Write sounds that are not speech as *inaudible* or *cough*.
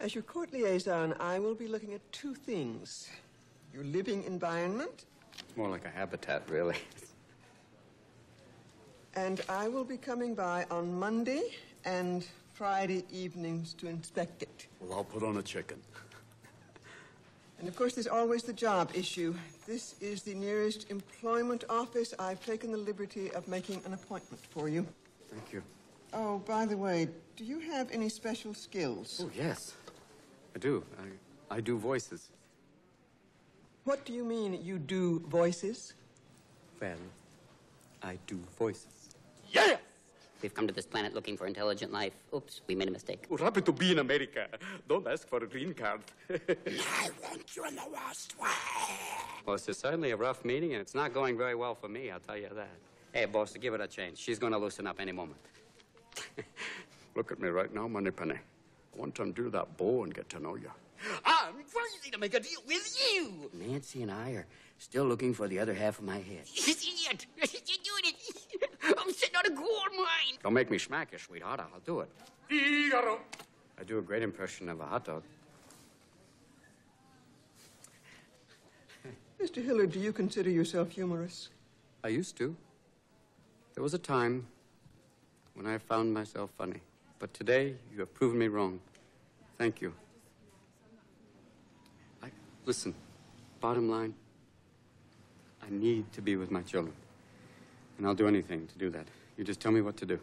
As your court liaison, I will be looking at two things your living environment, More like a habitat, really. and I will be coming by on Monday and Friday evenings to inspect it. Well, I'll put on a chicken. And of course, there's always the job issue. This is the nearest employment office. I've taken the liberty of making an appointment for you. Thank you. Oh, by the way, do you have any special skills? Oh, yes. I do. I, I do voices. What do you mean you do voices? Well, I do voices. Yes! We've come to this planet looking for intelligent life. Oops, we made a mistake. We're happy to be in America. Don't ask for a green card. *laughs* I want you in the worst way. well, it's certainly a rough meeting, and it's not going very well for me, I'll tell you that. Hey, boss, give it a chance. She's going to loosen up any moment. Look at me right now, Moneypenny. I want to undo that bow and get to know you. I'm crazy to make a deal with you. Nancy and I are still looking for the other half of my head. *laughs* Idiot! You're doing it. I'm sitting on a gold mine. Don't make me smack you, sweetheart. I'll do it. Figaro. I do a great impression of a hot dog. *laughs* Mr. Hillard, do you consider yourself humorous? I used to. There was a time when I found myself funny. But today, you have proven me wrong. Thank you. I, listen, bottom line, I need to be with my children. And I'll do anything to do that. You just tell me what to do.